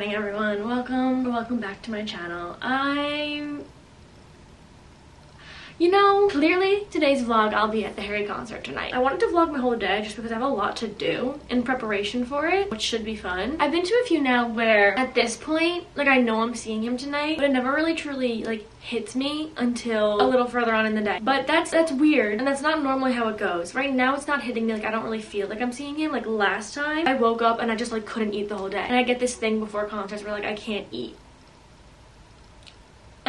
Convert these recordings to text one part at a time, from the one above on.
morning everyone. Welcome, welcome back to my channel. I'm you know, clearly today's vlog I'll be at the Harry concert tonight. I wanted to vlog my whole day just because I have a lot to do in preparation for it, which should be fun. I've been to a few now where at this point, like I know I'm seeing him tonight, but it never really truly like hits me until a little further on in the day. But that's that's weird and that's not normally how it goes. Right now it's not hitting me like I don't really feel like I'm seeing him. Like last time I woke up and I just like couldn't eat the whole day. And I get this thing before concerts where like I can't eat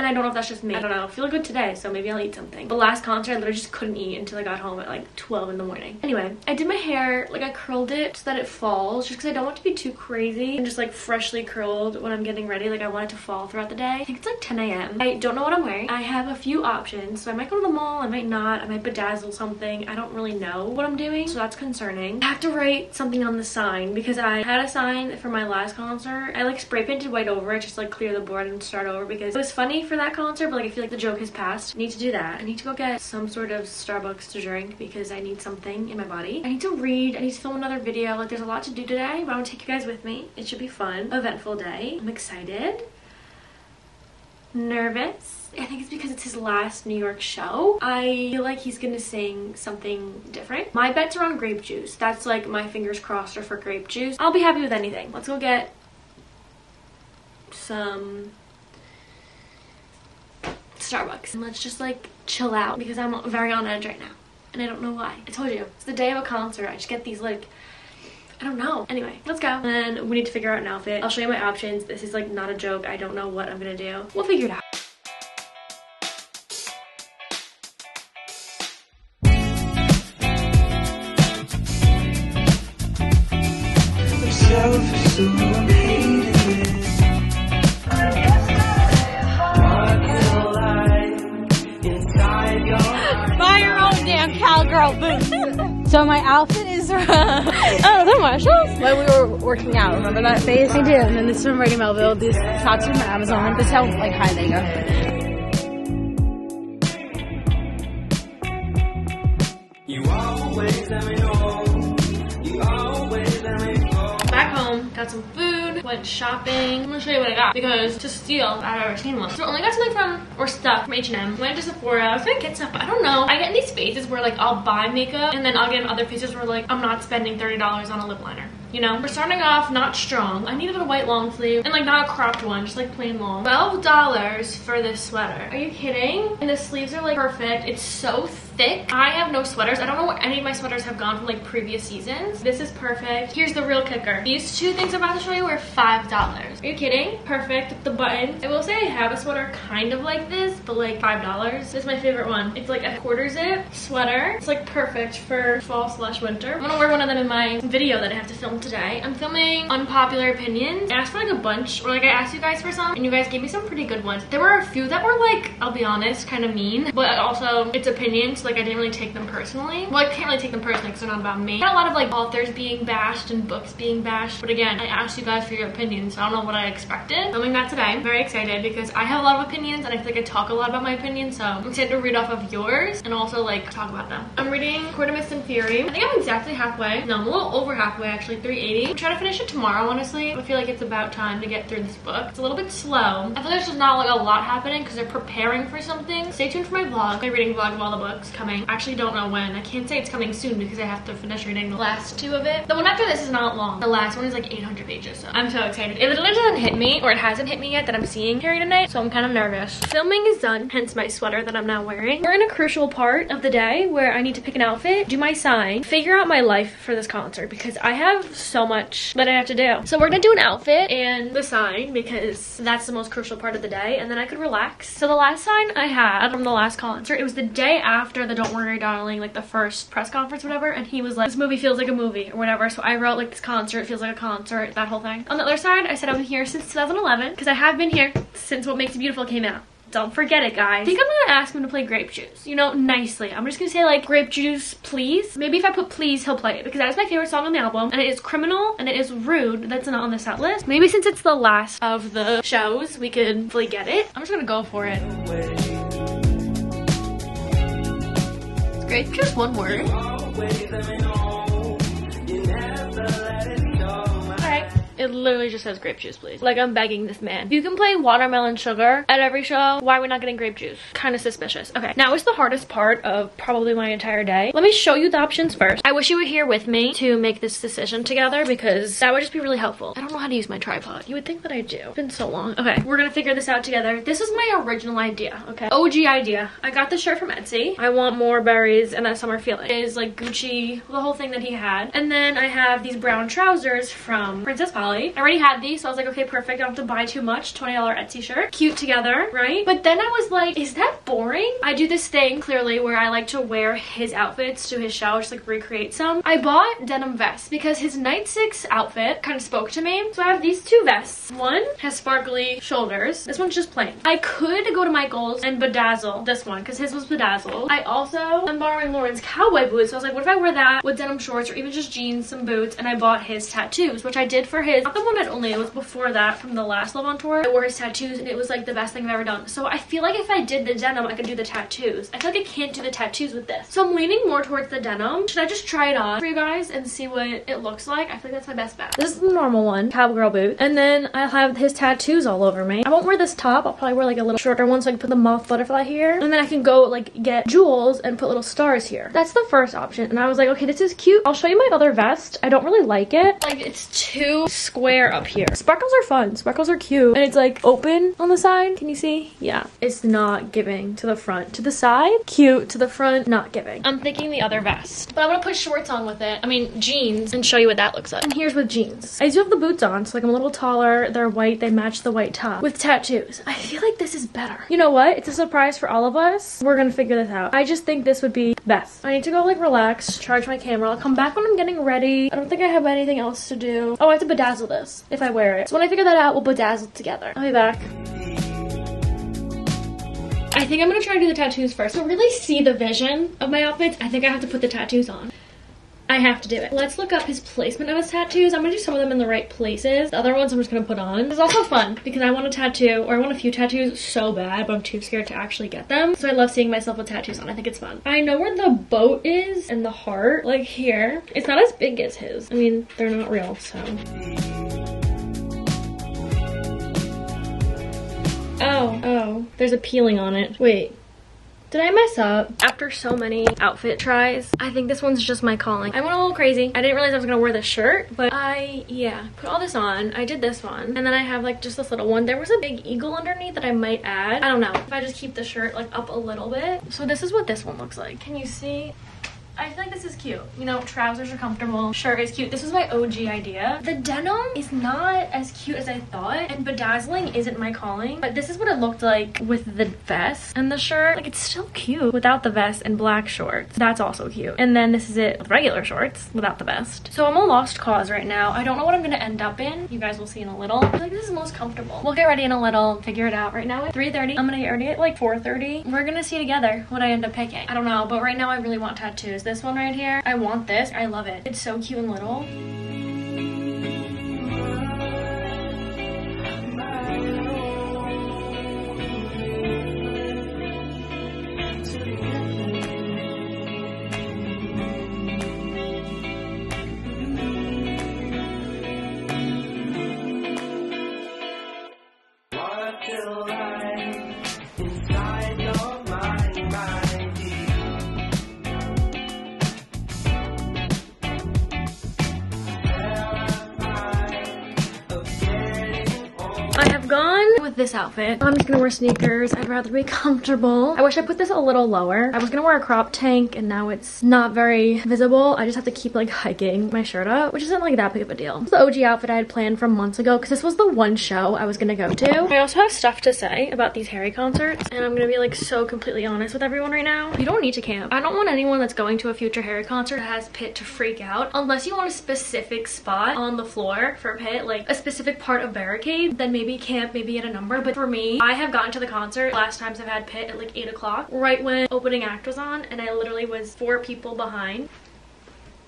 and I don't know if that's just me. I don't know. I feel good today, so maybe I'll eat something. But last concert, I literally just couldn't eat until I got home at like 12 in the morning. Anyway, I did my hair, like I curled it so that it falls, just because I don't want it to be too crazy and just like freshly curled when I'm getting ready. Like I want it to fall throughout the day. I think it's like 10 a.m. I don't know what I'm wearing. I have a few options, so I might go to the mall, I might not. I might bedazzle something. I don't really know what I'm doing, so that's concerning. I have to write something on the sign because I had a sign for my last concert. I like spray painted white over it just like clear the board and start over because it was funny for that concert, but like I feel like the joke has passed. I need to do that. I need to go get some sort of Starbucks to drink because I need something in my body. I need to read. I need to film another video. Like there's a lot to do today, but I want to take you guys with me. It should be fun. Eventful day. I'm excited. Nervous. I think it's because it's his last New York show. I feel like he's gonna sing something different. My bets are on grape juice. That's like my fingers crossed are for grape juice. I'll be happy with anything. Let's go get some Starbucks. And let's just like chill out because I'm very on edge right now. And I don't know why. I told you, it's the day of a concert. I just get these like, I don't know. Anyway, let's go. And we need to figure out an outfit. I'll show you my options. This is like not a joke. I don't know what I'm gonna do. We'll figure it out. They're Marshalls. When we were working out, remember that phase? I do. And then this is from Brandy Melville. These socks from Amazon. This is how like high they go. You always let me know. You always let me know. Back home, got some food went shopping. I'm gonna show you what I got because to steal, I've ever seen one. So I only got something from, or stuff from H&M. Went to Sephora. I was gonna get stuff, I don't know. I get in these phases where like I'll buy makeup and then I'll get in other phases where like I'm not spending $30 on a lip liner. You know, we're starting off not strong. I needed a white long sleeve and like not a cropped one, just like plain long. $12 for this sweater. Are you kidding? And the sleeves are like perfect. It's so thick. I have no sweaters. I don't know where any of my sweaters have gone from like previous seasons. This is perfect. Here's the real kicker. These two things I'm about to show you were $5. Are you kidding? Perfect. The buttons. I will say I have a sweater kind of like this, but like $5. This is my favorite one. It's like a quarter zip sweater. It's like perfect for fall slash winter. I'm gonna wear one of them in my video that I have to film today. I'm filming unpopular opinions. I asked for like a bunch, or like I asked you guys for some, and you guys gave me some pretty good ones. There were a few that were like, I'll be honest, kind of mean, but also it's opinions, so like I didn't really take them personally. Well, I can't really take them personally because they're not about me. I had a lot of like authors being bashed and books being bashed, but again, I asked you guys for your opinions, so I don't know what I expected. Filming that today. I'm very excited because I have a lot of opinions and I feel like I talk a lot about my opinions, so I'm excited to read off of yours and also like talk about them. I'm reading Court of Mist and Fury. I think I'm exactly halfway. No, I'm a little over halfway actually, 380. I'm trying to finish it tomorrow, honestly. I feel like it's about time to get through this book. It's a little bit slow. I feel like there's just not like a lot happening because they're preparing for something. Stay tuned for my vlog, my reading vlog of all the books coming. I actually don't know when. I can't say it's coming soon because I have to finish reading the last two of it. The one after this is not long. The last one is like 800 pages, so I'm so excited. It literally doesn't hit me, or it hasn't hit me yet that I'm seeing Harry tonight, so I'm kind of nervous. Filming is done, hence my sweater that I'm now wearing. We're in a crucial part of the day where I need to pick an outfit, do my sign, figure out my life for this concert because I have so much that I have to do. So we're gonna do an outfit and the sign because that's the most crucial part of the day, and then I could relax. So the last sign I had from the last concert, it was the day after the Don't Worry Darling, like the first press conference whatever, and he was like, this movie feels like a movie or whatever. So I wrote like this concert feels like a concert, that whole thing. On the other side, I said I've been here since 2011 because I have been here since What Makes You Beautiful came out. Don't forget it, guys. I think I'm gonna ask him to play Grape Juice, you know, nicely. I'm just gonna say like, Grape Juice, please. Maybe if I put please, he'll play it because that is my favorite song on the album and it is Criminal and it is Rude. That's not on the set list. Maybe since it's the last of the shows, we could fully get it. I'm just gonna go for it. Is grape juice one word? It literally just says grape juice, please. Like, I'm begging this man. You can play watermelon sugar at every show, why are we not getting grape juice? Kind of suspicious. Okay, now is the hardest part of probably my entire day. Let me show you the options first. I wish you were here with me to make this decision together because that would just be really helpful. I don't know how to use my tripod. You would think that I do. It's been so long. Okay, we're gonna figure this out together. This is my original idea, okay? OG idea. I got this shirt from Etsy. I want more berries and that summer feeling. It is like Gucci, the whole thing that he had. And then I have these brown trousers from Princess Polly. I already had these, so I was like, okay, perfect. I don't have to buy too much. $20 Etsy shirt. Cute together, right? But then I was like, is that boring? I do this thing clearly where I like to wear his outfits to his show, just like recreate some. I bought denim vests because his night six outfit kind of spoke to me. So I have these two vests. One has sparkly shoulders. This one's just plain. I could go to Michael's and bedazzle this one because his was bedazzled. I also am borrowing Lauren's cowboy boots. So I was like, what if I wear that with denim shorts or even just jeans, some boots, and I bought his tattoos, which I did for his, not the one only, it was before that from the last Love on Tour. I wore his tattoos and it was like the best thing I've ever done. So I feel like if I did the denim, I could do the tattoos. I feel like I can't do the tattoos with this. So I'm leaning more towards the denim. Should I just try it on for you guys and see what it looks like? I feel like that's my best bet. This is the normal one, cowgirl boot. And then I'll have his tattoos all over me. I won't wear this top. I'll probably wear like a little shorter one so I can put the moth butterfly here. And then I can go like get jewels and put little stars here. That's the first option. And I was like, okay, this is cute. I'll show you my other vest. I don't really like it. Like it's too square up here. Sparkles are fun. Sparkles are cute. And it's like open on the side. Can you see? Yeah. It's not giving to the front. To the side, cute. To the front, not giving. I'm thinking the other vest. But I'm gonna put shorts on with it. I mean, jeans and show you what that looks like. And here's with jeans. I do have the boots on, so like I'm a little taller. They're white. They match the white top. With tattoos. I feel like this is better. You know what? It's a surprise for all of us. We're gonna figure this out. I just think this would be best. I need to go like relax, charge my camera. I'll come back when I'm getting ready. I don't think I have anything else to do. Oh, I have to bedazzle this if I wear it. So when I figure that out, we'll bedazzle together. I'll be back. I think I'm gonna try to do the tattoos first. To really see the vision of my outfits, I think I have to put the tattoos on. I have to do it. Let's look up his placement of his tattoos. I'm gonna do some of them in the right places. The other ones I'm just gonna put on. It's also fun because I want a tattoo or I want a few tattoos so bad, but I'm too scared to actually get them. So I love seeing myself with tattoos on. I think it's fun. I know where the boat is and the heart, like here. It's not as big as his. I mean, they're not real, so. Oh, oh, there's a peeling on it. Wait. Did I mess up? After so many outfit tries, I think this one's just my calling. I went a little crazy. I didn't realize I was gonna wear this shirt, but I, yeah, put all this on. I did this one. And then I have like just this little one. There was a big eagle underneath that I might add. I don't know. If I just keep the shirt like up a little bit. So this is what this one looks like. Can you see? I feel like this is cute. You know, trousers are comfortable, shirt is cute. This was my OG idea. The denim is not as cute as I thought, and bedazzling isn't my calling, but this is what it looked like with the vest and the shirt. Like, it's still cute without the vest and black shorts. That's also cute. And then this is it with regular shorts without the vest. So I'm a lost cause right now. I don't know what I'm gonna end up in. You guys will see in a little. I feel like this is most comfortable. We'll get ready in a little, figure it out. Right now at 3.30, I'm gonna get ready at like 4.30. We're gonna see together what I end up picking. I don't know, but right now I really want tattoos. This one right here, I want this. I love it. It's so cute and little. This outfit. I'm just gonna wear sneakers. I'd rather be comfortable. I wish I put this a little lower. I was gonna wear a crop tank and now it's not very visible. I just have to keep like hiking my shirt up, which isn't like that big of a deal. It's the OG outfit I had planned from months ago because this was the one show I was gonna go to. I also have stuff to say about these Harry concerts and I'm gonna be like so completely honest with everyone right now. You don't need to camp. I don't want anyone that's going to a future Harry concert has Pit to freak out unless you want a specific spot on the floor for Pit, like a specific part of barricade, then maybe camp, maybe at a number. But for me, I have gotten to the concert last times I've had Pit at like 8 o'clock, right when opening act was on, and I literally was four people behind.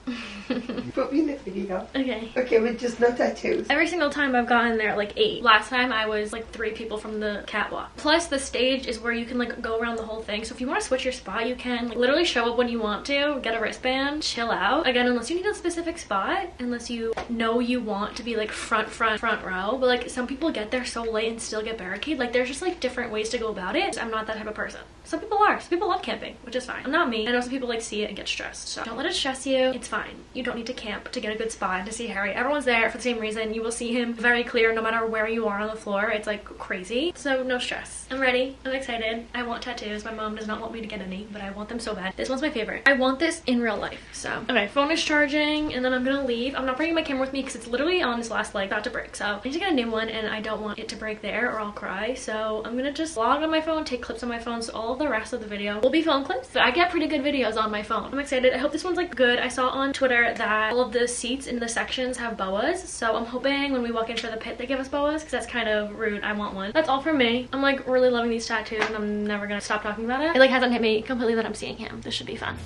Put me in the video. Okay. Okay, with just no tattoos. Every single time I've gotten there like eight. Last time I was like three people from the catwalk. Plus the stage is where you can like go around the whole thing. So if you want to switch your spot, you can like, literally show up when you want to, get a wristband, chill out. Again, unless you need a specific spot, unless you know you want to be like front, front, front row. But like some people get there so late and still get barricade. Like there's just like different ways to go about it. I'm not that type of person. Some people are. Some people love camping, which is fine. I'm not me. I know some people like see it and get stressed. So don't let it stress you. It's fine. You don't need to camp to get a good spot and to see Harry. Everyone's there for the same reason. You will see him very clear no matter where you are on the floor. It's like crazy. So no stress. I'm ready. I'm excited. I want tattoos. My mom does not want me to get any, but I want them so bad. This one's my favorite. I want this in real life. So okay, phone is charging and then I'm gonna leave. I'm not bringing my camera with me because it's literally on this last leg about to break. So I need to get a new one and I don't want it to break there or I'll cry. So I'm gonna just vlog on my phone, take clips on my phone. So all the rest of the video will be phone clips. But I get pretty good videos on my phone. I'm excited. I hope this one's like good. I saw on Twitter that all of the seats in the sections have boas. So I'm hoping when we walk in for the pit they give us boas because that's kind of rude. I want one. That's all for me. I'm like really loving these tattoos and I'm never gonna stop talking about it. It like hasn't hit me completely that I'm seeing him. This should be fun.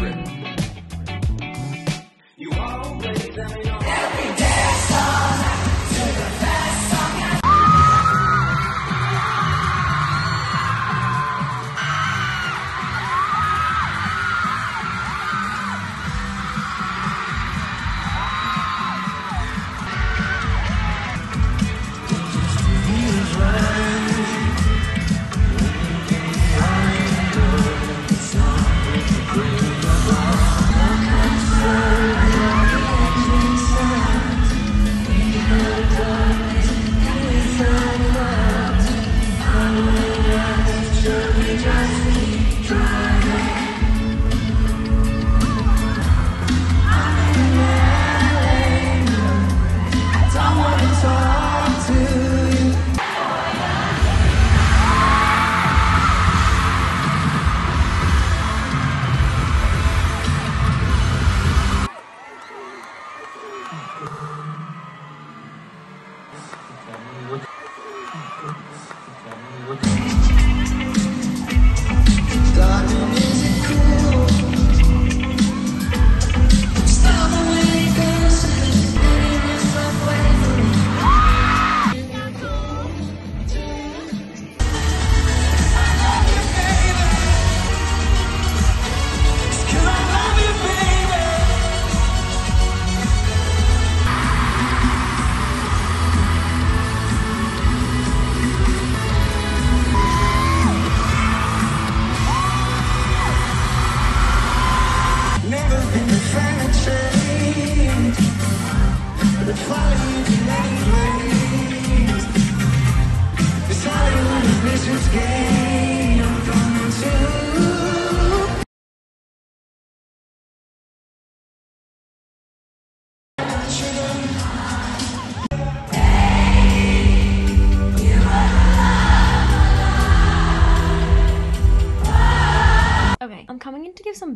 You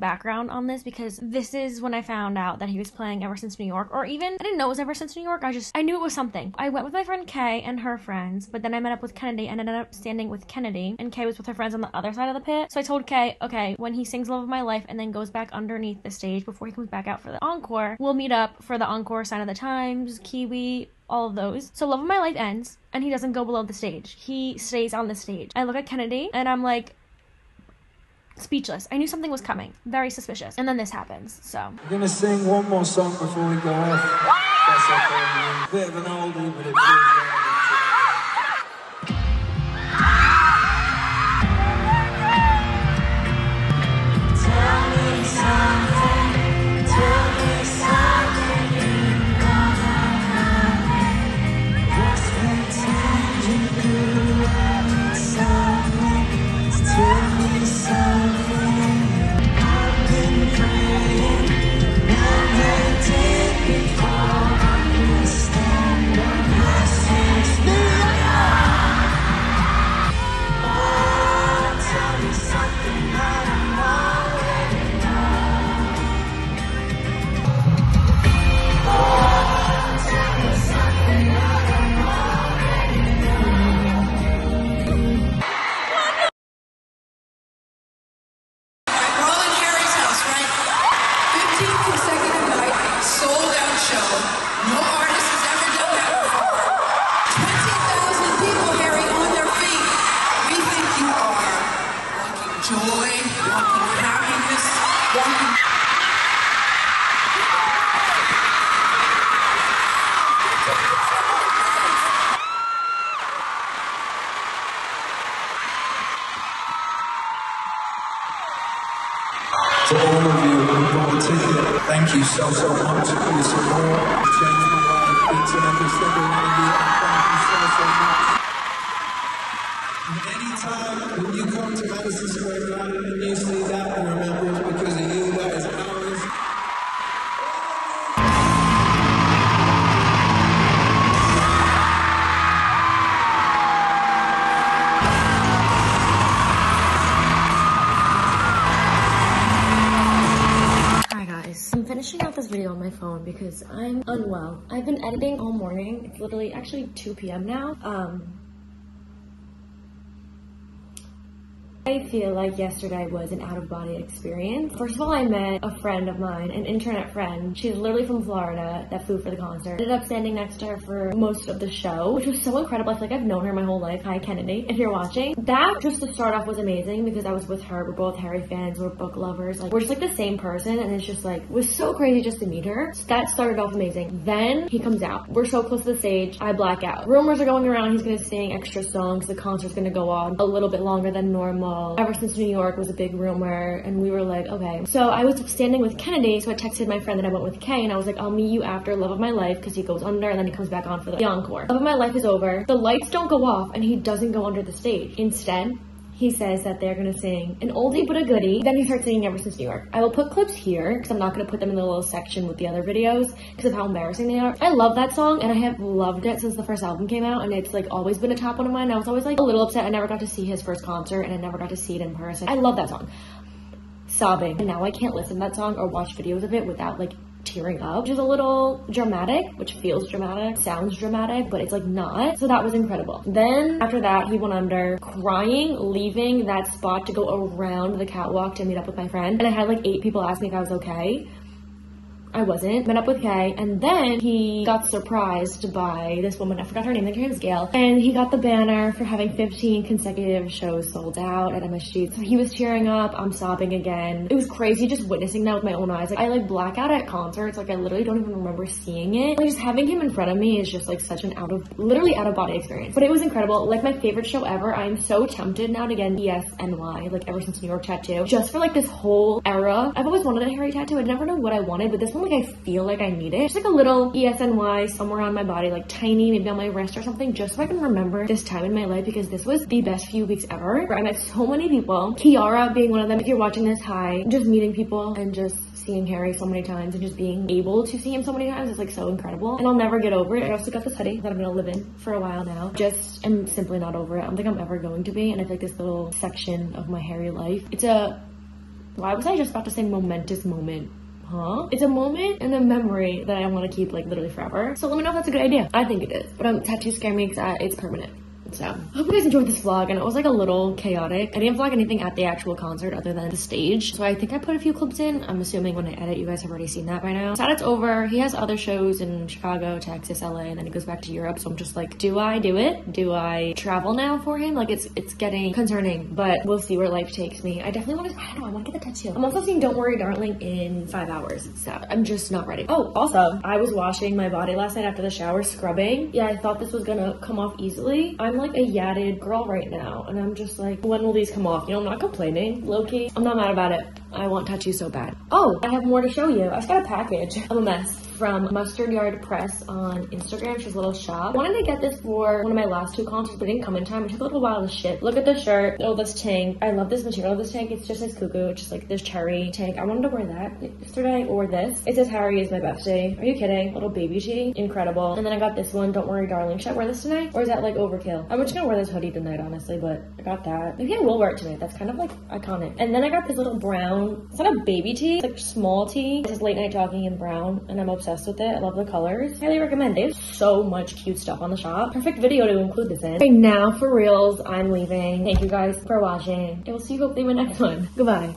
background on this because this is when I found out that he was playing Ever Since New York, or even I didn't know it was Ever Since New York. I just I knew it was something. I went with my friend Kay and her friends, but then I met up with Kennedy and ended up standing with Kennedy, and Kay was with her friends on the other side of the pit. So I told Kay, okay, when he sings "Love of My Life" and then goes back underneath the stage before he comes back out for the encore, we'll meet up for the encore. Sign of the Times, Kiwi, all of those. So Love of My Life ends, and he doesn't go below the stage. He stays on the stage. I look at Kennedy, and I'm like speechless. I knew something was coming. Very suspicious. And then this happens. So we're gonna sing one more song before we go off. That's okay. Bit of an oldie, but it feels right. Tell me something. Remember it's because ours. I'm finishing out this video on my phone because I'm unwell. I've been editing all morning. It's literally actually 2 p.m. now. Um, I feel like yesterday was an out of body experience. First of all, I met a friend of mine, an internet friend. She's literally from Florida that flew for the concert. Ended up standing next to her for most of the show, which was so incredible. I feel like I've known her my whole life. Hi, Kennedy, if you're watching. That, just to start off, was amazing because I was with her. We're both Harry fans, we're book lovers. Like, we're just like the same person, and it's just like, was so crazy just to meet her. So that started off amazing. Then he comes out. We're so close to the stage, I black out. Rumors are going around he's gonna sing extra songs. The concert's gonna go on a little bit longer than normal. Ever since New York was a big rumor, and we were like, okay. So I was standing with Kennedy, so I texted my friend that I went with Kay, and I was like, I'll meet you after Love of My Life because he goes under and then he comes back on for the encore. Love of My Life is over. The lights don't go off, and he doesn't go under the stage. Instead, he says that they're gonna sing an oldie but a goodie. Then he starts singing Ever Since New York. I will put clips here because I'm not gonna put them in the little section with the other videos because of how embarrassing they are. I love that song and I have loved it since the first album came out and it's like always been a top one of mine. I was always like a little upset I never got to see his first concert and I never got to see it in person. I love that song. Sobbing. And now I can't listen to that song or watch videos of it without like tearing up, which is a little dramatic, which feels dramatic, sounds dramatic, but it's like not. So that was incredible. Then after that, he went under crying, leaving that spot to go around the catwalk to meet up with my friend. And I had like eight people ask me if I was okay. I wasn't. Met up with Kay, and then he got surprised by this woman. I forgot her name. I think her Gail. And he got the banner for having 15 consecutive shows sold out at MSG. So he was tearing up. I'm sobbing again. It was crazy just witnessing that with my own eyes. Like I like black out at concerts. Like I literally don't even remember seeing it. Like just having him in front of me is just like such an out of, literally out of body experience. But it was incredible. Like my favorite show ever. I am so tempted now to get ESNY. Like ever since New York Tattoo, just for like this whole era. I've always wanted a Harry tattoo. I never know what I wanted, but this one like I feel like I need it. Just like a little ESNY somewhere on my body, like tiny, maybe on my wrist or something, just so I can remember this time in my life because this was the best few weeks ever. I met so many people. Kiara being one of them. If you're watching this, hi. Just meeting people and just seeing Harry so many times and just being able to see him so many times is like so incredible. And I'll never get over it. I also got this hoodie that I'm gonna live in for a while now. Just am simply not over it. I don't think I'm ever going to be. And I feel like this little section of my Harry life. It's a why was I just about to say momentous moment? Huh? It's a moment and a memory that I want to keep like literally forever. So let me know if that's a good idea. I think it is. But um, tattoos scare me because it's permanent. So, I hope you guys enjoyed this vlog and it was like a little chaotic. I didn't vlog anything at the actual concert other than the stage. So I think I put a few clips in. I'm assuming when I edit, you guys have already seen that by now. Sad it's over. He has other shows in Chicago, Texas, LA, and then he goes back to Europe. So I'm just like, do I do it? Do I travel now for him? Like it's it's getting concerning, but we'll see where life takes me. I definitely want to, I don't know, I want to get the tattoo. I'm also seeing Don't Worry Darling in five hours. So I'm just not ready. Oh, also, I was washing my body last night after the shower, scrubbing. Yeah, I thought this was gonna come off easily. I'm like a yadded girl right now, and I'm just like, when will these come off? You know, I'm not complaining, low key. I'm not mad about it. I want tattoos so bad. Oh, I have more to show you. I just got a package. I'm a mess from Mustard Yard Press on Instagram. She's a little shop. Wanted to get this for one of my last two concerts, but it didn't come in time. It took a little while to ship. Look at the shirt. Oh, this tank. I love this material. Of this tank. It's just this cuckoo. Just like this cherry tank. I wanted to wear that yesterday or this. It says Harry is my bestie. Are you kidding? Little baby tee. Incredible. And then I got this one. Don't worry, darling. Should I wear this tonight? Or is that like overkill? I'm just gonna wear this hoodie tonight, honestly, but I got that. Maybe I will wear it tonight. That's kind of like iconic. And then I got this little brown. Um, it's not a baby tee. It's like small tee. This is late night talking in brown, and I'm obsessed with it. I love the colors. Highly recommend. They have so much cute stuff on the shop. Perfect video to include this in. Okay, now for reals, I'm leaving. Thank you guys for watching. I will see you hopefully in my next one. Goodbye.